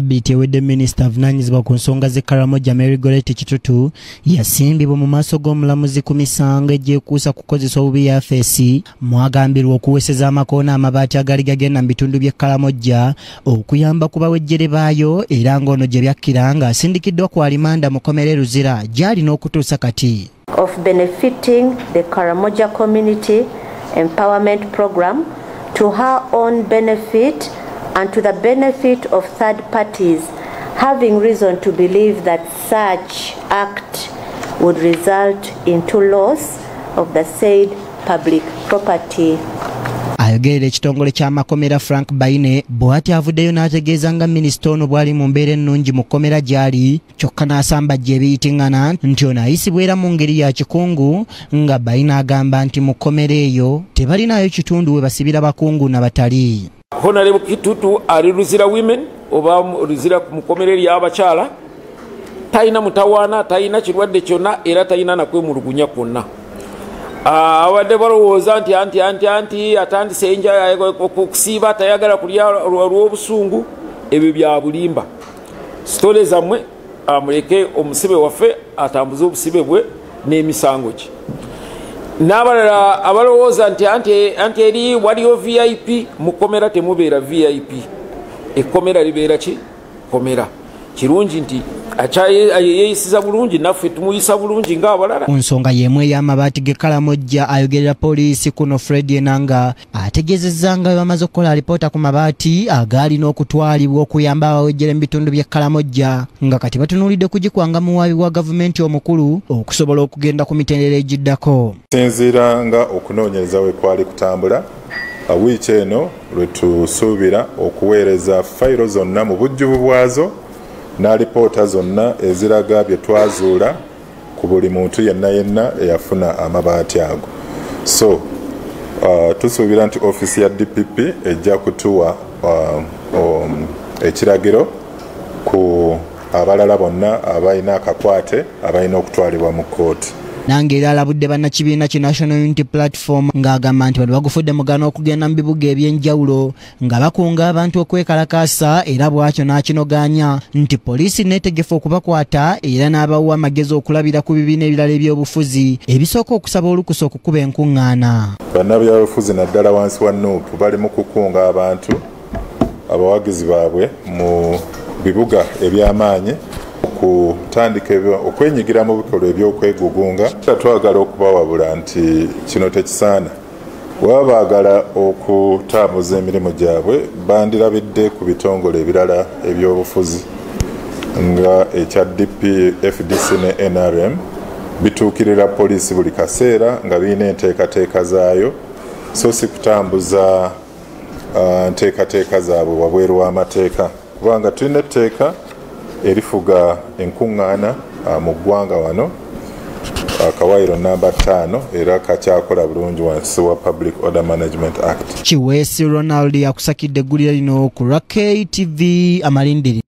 Sabbiiti ewedde minisita avunaanyizibwa ku nsonga z'ekkalamojja Mary Goretti Kitutu yasimbibwa mu maaso g'omulamuzi ku misango egyekuusa kukozesa obubi yafeesi mwagambirwa okuweeseza amakoona amabaati agaali gagenda mu bitundu by'ekkalamojja okuyamba ku bawejjere baayo era ng'ono gye byakkira ng'asindikiddwa ku alimanda mu kkomera e Luzira gy'alina okutuusa kati of benefiting the Karamoja community empowerment program to her own benefit and to the benefit of third parties having reason to believe that such act would result into loss of the said public property. Ayogerera ekitongole ky'amakomera frank baine bw'ati avuddeyo n'ategeeza nga minisita ono bw'ali mu mbeera ennungi mu kkomera gy'ali kyokka n'asambajja ebiyitiŋŋana nti ono ayisibwa era mu ngeri ya kikungu nga baine agamba nti mu kkomera eyo tebalinayo kitundu we basibira bakungu na batali honarebo kitutu ali luzira women oba luzira mukomere ly'abakyala talina mutawaana talina kirwadde kyonna era talina nakwemulugunya kwonna. Abadde balowooza nti anti anti anti atandise okusiiba tayagala kulya lw'obusungu ebyo bya bulimba. Sitole zammwe amuleke omusibe waffe atambuze obusibe bwe n'emisango gye n'abalala abalowooza nti anti eri waliyo vip mukomera temubeera vip ekkomera libeera ki? Komera kirungi nti yeeyisiza bulungi naffe tumuyisa bulungi ngaabalala ku nsonga y'emu ey'amabaati g'ekkalamojja ayogerera poliisi kuno fred enanga ategeezezza nga bwe bamaze okukola alipoota ku mabaati agaalina okutwalibwa okuyamba abawejjere mu bitundu by'ekkalamojja nga kati batunuulidde kugikwanga mu waabi wa gavumenti omukulu okusobola okugenda ku mitendera egiddako. Sinziira nga okunoonyereza we kwali kutambula wiiki eno lwe tusuubira okuweereza fayiro zonna mu bujjuvu bwazo n'alipoota zonna eziraga bye twazuula ku buli muntu yenna yenna eyafuna amabaati ago. So uh, tusuubira nti ofiisi ya dpp ejja kutuwa uh, um, ekiragiro ku abalala bonna abalina akakwate abalina okutwalibwa mu kooti nange era alabudde bannakibiina ki national unity platform ng'agamba nti bano bagufudde mugano okugenda mu bibuga eby'enjawulo nga bakunga abantu okwekalakaasa era bw'atyo n'akinoganya nti poliisi neetegefu okubakwata era n'abawa amagezi okulabira ku bibiina ebirala eby'obufuzi ebisooka okusaba olukusa okukuba enkuŋŋaana bannabyabufuzi naddala wansi wa nuupu bali mu kukunga abantu abawagizi baabwe mu bibuga eby'amaanyi kutandika okwenyigira mu bikolwa ebyokwegugunga. Twagala okubawabula nti kino tekisaana. Bwaba baagala okutambuza emirimu gyabwe bandirabidde ku bitongole ebirala ebyobufuzi nga ekya dp fdc ne nrm bituukirira poliisi buli kaseera nga birina enteekateeka zaayo. So si kutambuza nteekateeka zaabwe wabweru w'amateeka. Kubanga tulina etteeka erifuga enkuŋŋaana mu ggwanga wano akawairo namba 5 era kakyakola bulungi wansi wa public order management act. Kiweesi ronald akusakidde eggulira lino ku rakayi tv amalindiri